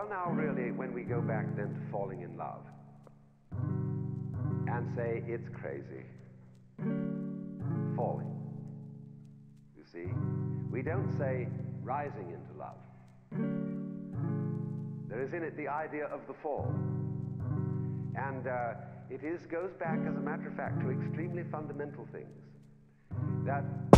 Well, now really, when we go back then to falling in love and say it's crazy, falling. You see? We don't say rising into love. There is in it the idea of the fall. And uh, it is, goes back, as a matter of fact, to extremely fundamental things. That